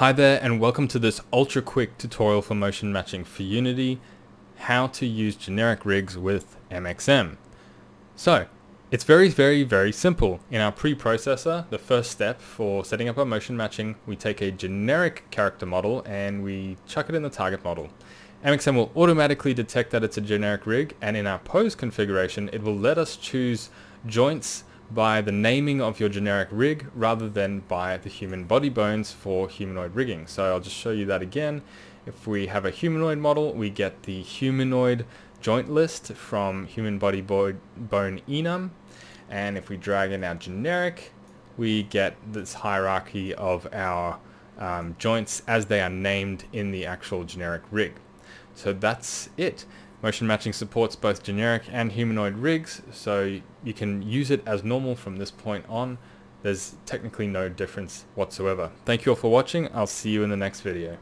Hi there and welcome to this ultra quick tutorial for motion matching for Unity, how to use generic rigs with MXM. So, it's very very very simple. In our preprocessor, the first step for setting up our motion matching, we take a generic character model and we chuck it in the target model. MXM will automatically detect that it's a generic rig and in our pose configuration it will let us choose joints by the naming of your generic rig rather than by the human body bones for humanoid rigging. So I'll just show you that again. If we have a humanoid model, we get the humanoid joint list from human body bo bone enum. And if we drag in our generic, we get this hierarchy of our um, joints as they are named in the actual generic rig. So that's it. Motion matching supports both generic and humanoid rigs, so you can use it as normal from this point on. There's technically no difference whatsoever. Thank you all for watching. I'll see you in the next video.